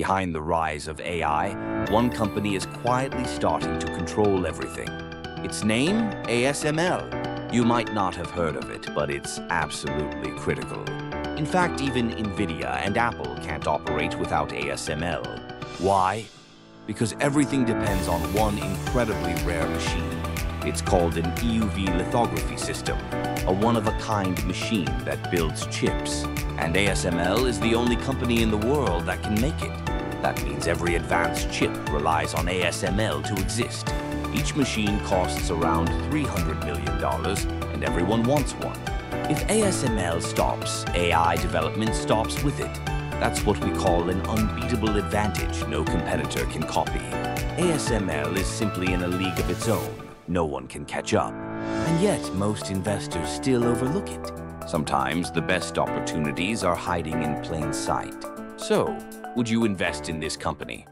Behind the rise of AI, one company is quietly starting to control everything. Its name, ASML. You might not have heard of it, but it's absolutely critical. In fact, even NVIDIA and Apple can't operate without ASML. Why? Because everything depends on one incredibly rare machine. It's called an EUV lithography system, a one-of-a-kind machine that builds chips. And ASML is the only company in the world that can make it. That means every advanced chip relies on ASML to exist. Each machine costs around $300 million, and everyone wants one. If ASML stops, AI development stops with it. That's what we call an unbeatable advantage no competitor can copy. ASML is simply in a league of its own. No one can catch up. And yet, most investors still overlook it. Sometimes the best opportunities are hiding in plain sight. So, would you invest in this company?